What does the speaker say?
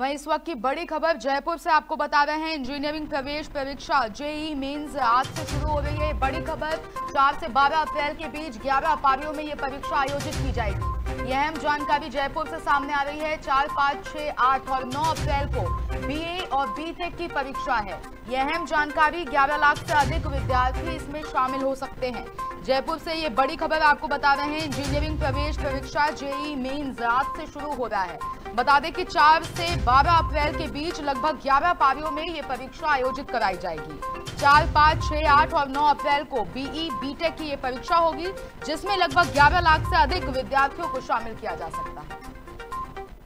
वहीं इस वक्त की बड़ी खबर जयपुर से आपको बता रहे हैं। इंजीनियरिंग प्रवेश परीक्षा जेई मेंस आज से शुरू हो रही है। बड़ी खबर 4 से 12 अप्रैल के बीच 11 पारियों में ये परीक्षा आयोजित की जाएगी। यह अहम जानकारी जयपुर से सामने आ रही है। चार, पाँच, छह, आठ और नौ अप्रैल को बीए और बीटेक की परीक्षा है। यह अहम जानकारी ग्यारह लाख से अधिक विद्यार्थी इसमें शामिल हो सकते हैं। जयपुर से ये बड़ी खबर आपको बता रहे हैं। इंजीनियरिंग प्रवेश परीक्षा जेई मेंस आज से शुरू हो रहा है। बता दें कि 4 से 12 अप्रैल के बीच लगभग 11 पारियों में ये परीक्षा आयोजित कराई जाएगी। 4, 5, 6, 8 और 9 अप्रैल को बीई बीटेक की ये परीक्षा होगी जिसमें लगभग 11 लाख से अधिक विद्यार्थियों को शामिल किया जा सकता है।